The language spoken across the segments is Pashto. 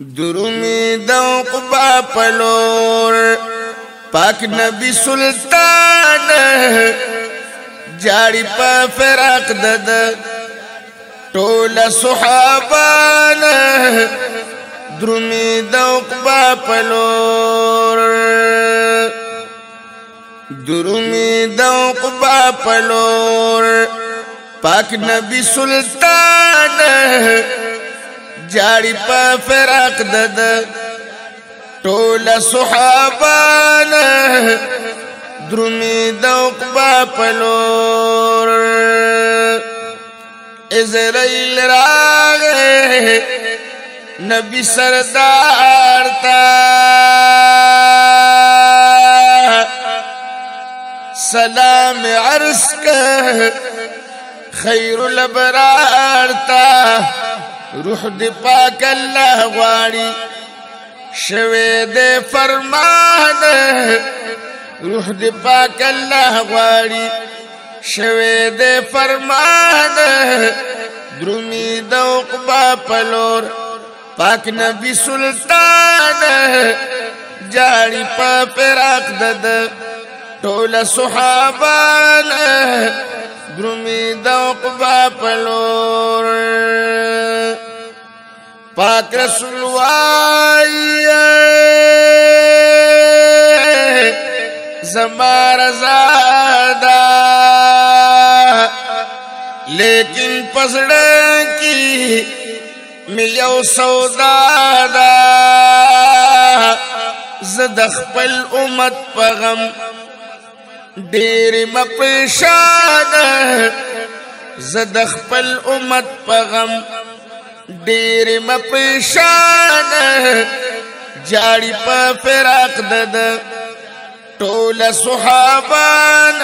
درومی دو قبا پلور پاک نبی سلطان جاری پا فراق دد ټول صحابان درومی دو قبا پلور درومی دو قبا پلور پاک نبی سلطان جاړي په فراق دد ټول صحابان درمی د عقبا پلور ازرائیل راغه نبی سردار تا سلام عرض که خیر الابرار تا روح دی پاک الله غواړي شوي دی فرمان روح دی پاک الله غواړي شوي دی فرمان درومي د عقبا پلور پاک نبی سلطان جاړي په فراق دد ټول صحابه درومي د عقبا پلور پاک رسول وای زما رضا دا لیکن پسڑا کی میو سودا دا زد خپل امت پغم ډېر مپشاد زد خپل امت پغم ډېر مپریشان جاړي په فراق دد ټول صحابان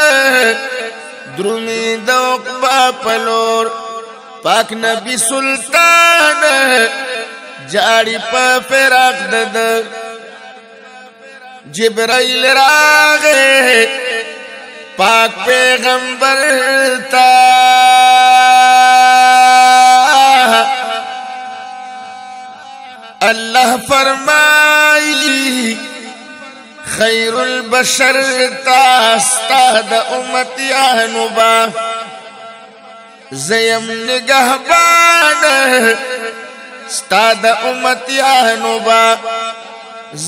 درومي د عقبا پلور پاک نبی سلطان جاړي په فراق دد جبرائیل راغه پاک پیغمبر تا الله فرمایي خير البشر تاستا د امتيانو با زیم نگهبان ستا د امتيانو با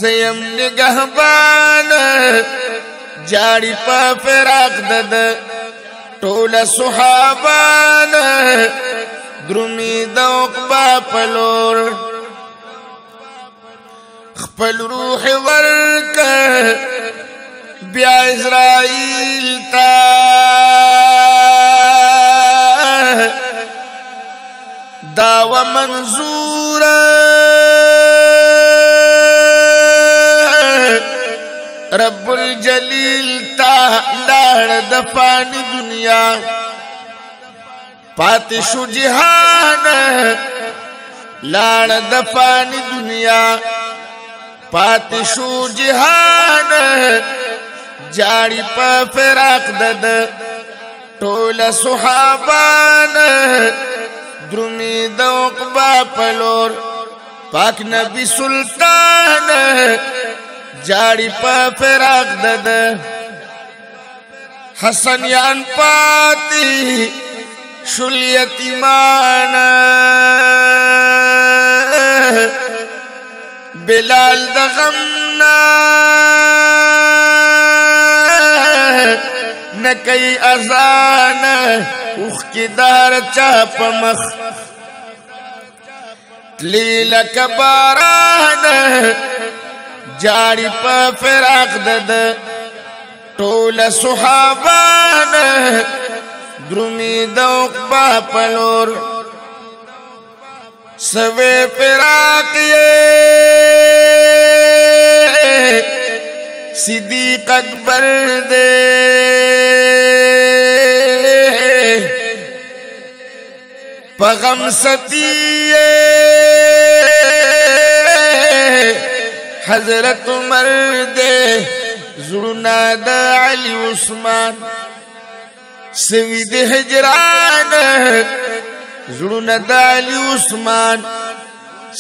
زیم نگهبان جاړي په فراق دد ټول صحابان درمی د عقبا پلور خپل روح ورکه بیا اسرائیل تا داو منظور رب الجلیل تا لاړ د فانی دنیا پاتې شو جهان لاړ د فانی دنیا پاتې شو جهان جاری په فراق دد ټول صحابان درمی د عقبا پلور پاک نبی سلطان جاری په فراق دد حسن یان پاتی شل یتیمان بلال د غمنا نکی ازان اوخ کی دار چا پمخ تلی لک باران جاری پا فراق دد ټول صحابان درومی د عقبا پلور سوے فراق یہ صدیق اکبر دے پغم ستی حضرت عمر دے زړونا د علي عثمان سوي د هجران زړونه د علي عثمان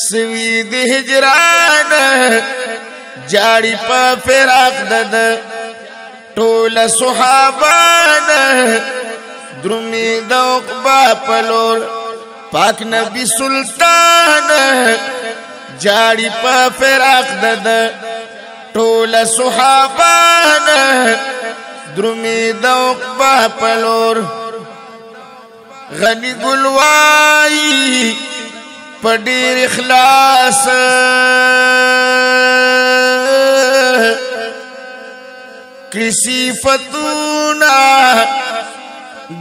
سوي د هجران جاړي په فراق دد ټول صحابان درمی د عقبا پلور پاک نبی سلطان جاړي په فراق دد ټول صحابان درمی د عقبا پلور غنی ګلوای په ډیر اخلاص کسی فتونا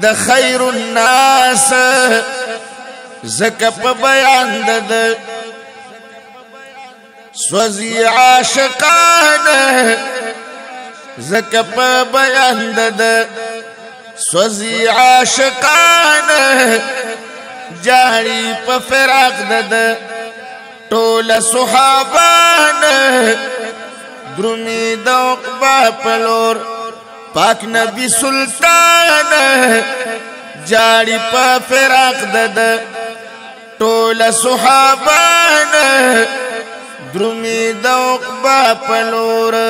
د خیر الناس زکه په بیان د سوزی عاشقانه زکه په بیان د سوزی عاشقان جاری په فراق دد ټول صحابان درمی د عقبا پلور پاک نبی سلطان جاری په فراق دد ټول صحابان درمی د عقبا پلور